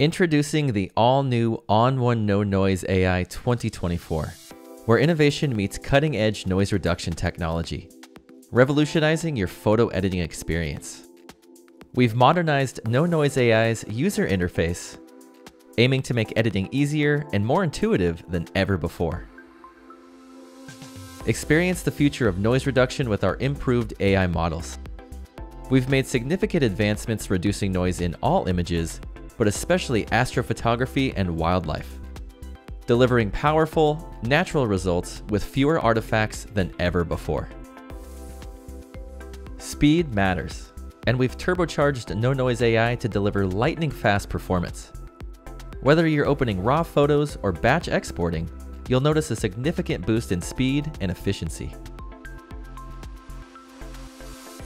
Introducing the all new ON1 NoNoise AI 2024, where innovation meets cutting edge noise reduction technology, revolutionizing your photo editing experience. We've modernized NoNoise AI's user interface, aiming to make editing easier and more intuitive than ever before. Experience the future of noise reduction with our improved AI models. We've made significant advancements reducing noise in all images but especially astrophotography and wildlife, delivering powerful, natural results with fewer artifacts than ever before. Speed matters, and we've turbocharged NoNoise AI to deliver lightning fast performance. Whether you're opening RAW photos or batch exporting, you'll notice a significant boost in speed and efficiency.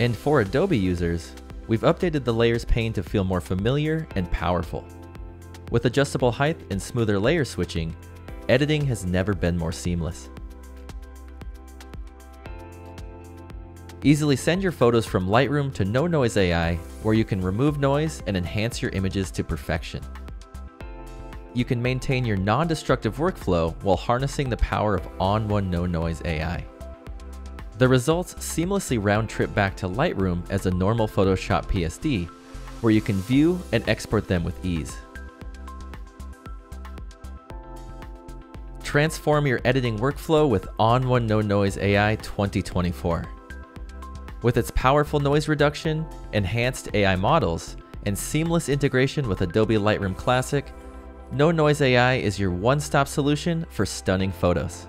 And for Adobe users, We've updated the layers pane to feel more familiar and powerful. With adjustable height and smoother layer switching, editing has never been more seamless. Easily send your photos from Lightroom to NoNoise AI, where you can remove noise and enhance your images to perfection. You can maintain your non-destructive workflow while harnessing the power of ON1 NoNoise AI. The results seamlessly round trip back to Lightroom as a normal Photoshop PSD, where you can view and export them with ease. Transform your editing workflow with ON1 NoNoise AI 2024. With its powerful noise reduction, enhanced AI models, and seamless integration with Adobe Lightroom Classic, NoNoise AI is your one-stop solution for stunning photos.